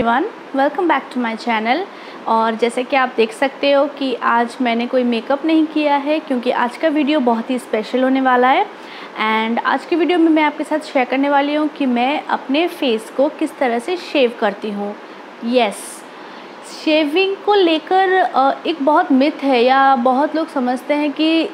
Everyone welcome back to my channel और जैसे कि आप देख सकते हो कि आज मैंने कोई मेकअप नहीं किया है, क्योंकि आज का वीडियो बहुत ही स्पेशल होने वाला है। एंड आज की वीडियो में मैं आपके साथ शेयर करने वाली हूँ कि मैं अपने फेस को किस तरह से शेव करती हूँ। यस शेविंग को लेकर एक बहुत मिथ है या बहुत लोग समझते हैं कि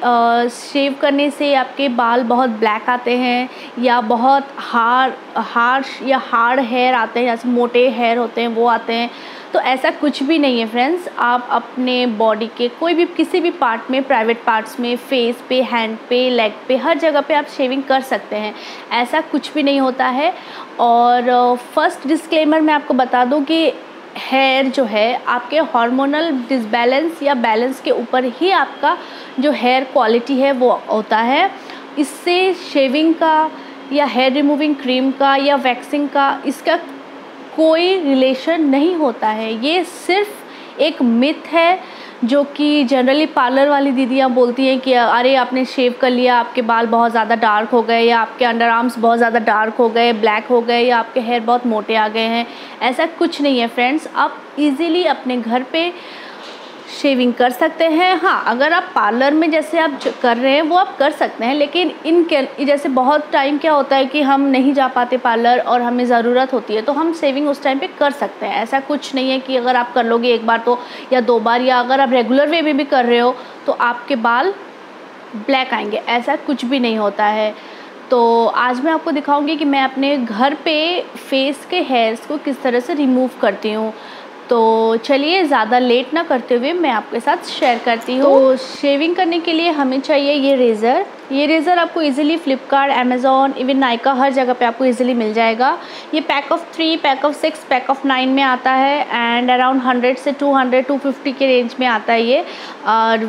शेव करने से आपके बाल बहुत ब्लैक आते हैं या बहुत हार, हार्श या हार्ड हेयर आते हैं, जैसे मोटे हेयर होते हैं, वो आते हैं। तो ऐसा कुछ भी नहीं है फ्रेंड्स आप अपने बॉडी के कोई भी, किसी भी पार्ट में प्राइवेट पार्ट्स में फेस पे हैंड पे लेग पे, हर जगह पे आप शेविंग कर सकते हैं। ऐसा कुछ भी नहीं होता है। और फ़र्स्ट डिस्क्लेमर मैं आपको बता दूँ कि हेयर जो है, आपके हार्मोनल डिसबैलेंस या बैलेंस के ऊपर ही आपका जो हेयर क्वालिटी है, वो होता है। इससे शेविंग का या हेयर रिमूविंग क्रीम का या वैक्सिंग का इसका कोई रिलेशन नहीं होता है। ये सिर्फ़ एक मिथ है जो कि जनरली पार्लर वाली दीदियाँ बोलती हैं कि, अरे, आपने शेव कर लिया, आपके बाल बहुत ज़्यादा डार्क हो गए, या आपके अंडर आर्म्स बहुत ज़्यादा डार्क हो गए ब्लैक हो गए, या आपके हेयर बहुत मोटे आ गए हैं। ऐसा कुछ नहीं है फ्रेंड्स आप इजीली अपने घर पे शेविंग कर सकते हैं। हाँ अगर आप पार्लर में जैसे आप कर रहे हैं, वो आप कर सकते हैं, लेकिन इन जैसे बहुत टाइम क्या होता है कि हम नहीं जा पाते पार्लर और हमें ज़रूरत होती है तो हम सेविंग उस टाइम पे कर सकते हैं। ऐसा कुछ नहीं है कि अगर आप कर लोगे एक बार तो या दो बार, या अगर आप रेगुलर वे में भी कर रहे हो तो आपके बाल ब्लैक आएँगे। ऐसा कुछ भी नहीं होता है। तो आज मैं आपको दिखाऊँगी कि मैं अपने घर पे फेस के हेयर्स को किस तरह से रिमूव करती हूँ। तो चलिए ज़्यादा लेट ना करते हुए मैं आपके साथ शेयर करती हूँ। तो शेविंग करने के लिए हमें चाहिए ये रेज़र ये रेज़र आपको easily Flipkart Amazon even Nykaa हर जगह पे आपको इजीली मिल जाएगा। ये pack of three pack of six pack of nine में आता है एंड अराउंड हंड्रेड से टू हंड्रेड टू फिफ्टी के रेंज में आता है ये। और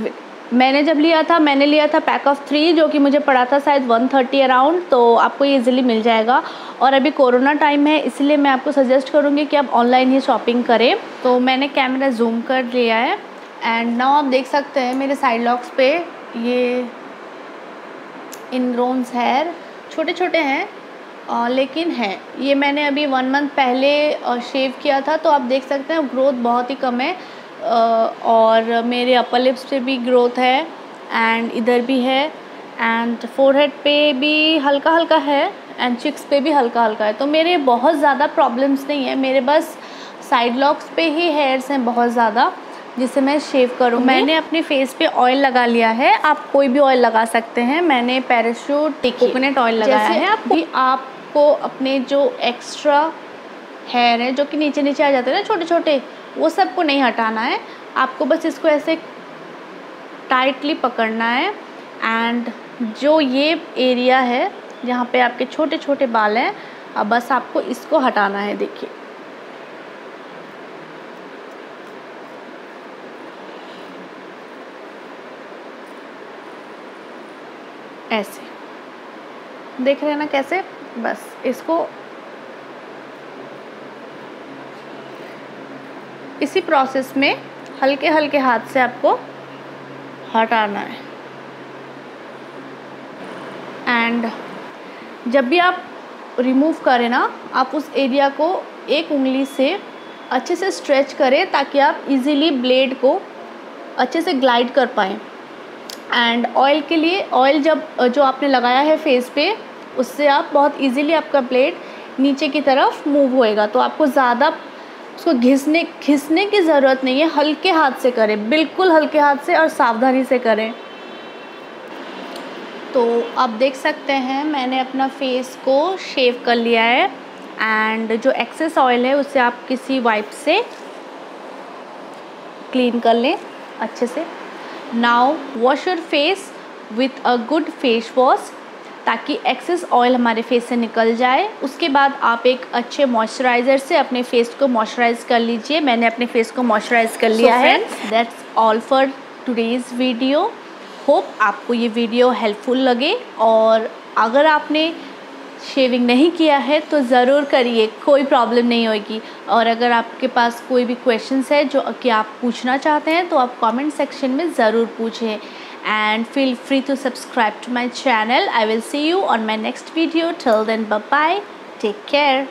मैंने जब लिया था मैंने लिया था पैक ऑफ़ थ्री जो कि मुझे पड़ा था शायद वन थर्टी अराउंड तो आपको ये इजीली मिल जाएगा। और अभी कोरोना टाइम है इसलिए मैं आपको सजेस्ट करूँगी कि आप ऑनलाइन ही शॉपिंग करें। तो मैंने कैमरा जूम कर लिया है एंड नाउ आप देख सकते हैं मेरे साइड लॉक्स पे ये इनग्रोन्स हेयर छोटे छोटे हैं आ, लेकिन हैं। ये मैंने अभी वन मंथ पहले शेव किया था तो आप देख सकते हैं ग्रोथ बहुत ही कम है। और मेरे अपर लिप्स पे भी ग्रोथ है एंड इधर भी है एंड फोरहेड पे भी हल्का हल्का है एंड चिक्स पे भी हल्का हल्का है। तो मेरे बहुत ज़्यादा प्रॉब्लम्स नहीं है। मेरे बस साइड लॉक्स पे ही हेयर्स हैं बहुत ज़्यादा जिसे मैं शेव करूँ मैंने अपने फेस पे ऑयल लगा लिया है। आप कोई भी ऑयल लगा सकते हैं। मैंने पैराशूट कोकोनट ऑयल लगाया है। आपको आपको अपने जो एक्स्ट्रा हेयर है जो कि नीचे नीचे आ जाते हैं ना छोटे छोटे वो सबको नहीं हटाना है। आपको बस इसको ऐसे टाइटली पकड़ना है। एंड जो ये एरिया है, जहाँ पे आपके छोटे छोटे बाल हैं, अब बस आपको इसको हटाना है, देखिए। ऐसे। देख रहे हैं ना कैसे? बस इसको इसी प्रोसेस में हल्के हल्के हाथ से आपको हटाना है। एंड जब भी आप रिमूव करें ना, आप उस एरिया को एक उंगली से अच्छे से स्ट्रेच करें ताकि आप इजीली ब्लेड को अच्छे से ग्लाइड कर पाएँ। एंड ऑयल के लिए ऑयल जब, जो आपने लगाया है फेस पे, उससे आप बहुत इजीली आपका ब्लेड नीचे की तरफ़ मूव होएगा। तो आपको ज़्यादा उसको घिसने घिसने की ज़रूरत नहीं है, हल्के हाथ से करें, बिल्कुल हल्के हाथ से और सावधानी से करें। तो आप देख सकते हैं, मैंने अपना फेस को शेव कर लिया है एंड जो एक्सेस ऑयल है, उसे आप किसी वाइप से क्लीन कर लें अच्छे से। Now wash your face with a good face wash ताकि एक्सेस ऑयल हमारे फेस से निकल जाए। उसके बाद आप एक अच्छे मॉइस्चराइज़र से अपने फेस को मॉइस्चराइज़ कर लीजिए। मैंने अपने फेस को मॉइस्चराइज़ कर लिया so है। That's all for today's video hope आपको ये वीडियो हेल्पफुल लगे। और अगर आपने शेविंग नहीं किया है तो ज़रूर करिए। कोई प्रॉब्लम नहीं होगी और अगर आपके पास कोई भी क्वेश्चंस है जो कि आप पूछना चाहते हैं तो आप कमेंट सेक्शन में ज़रूर पूछें। And feel free to subscribe to my channel. I will see you on my next video. Till then, bye-bye. Take care.